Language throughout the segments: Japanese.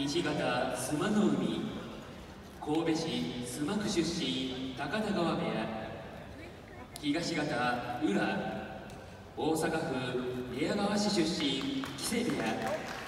西方須磨の海神戸市須磨区出身高田川部屋東方浦大阪府寝屋川市出身木瀬部屋。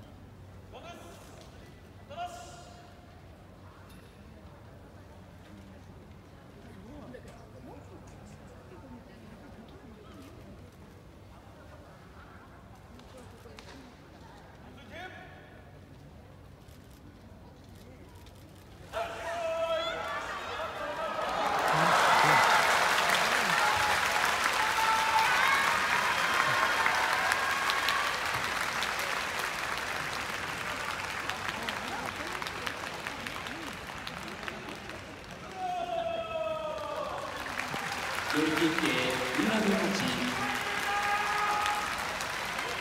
寄り切って浦の勝ち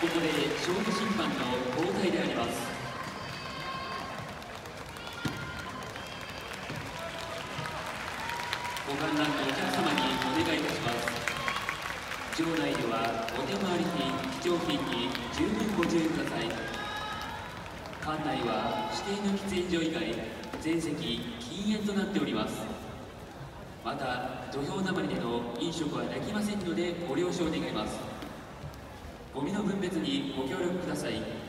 ここでショート審判の交代であります。ご観覧のお客様にお願いいたします。場内ではお手回り品貴重品に十分ご注意ください。館内は指定の喫煙所以外全席禁煙となっております。また土俵鉛での飲食はできませんのでご了承願います。ゴミの分別にご協力ください。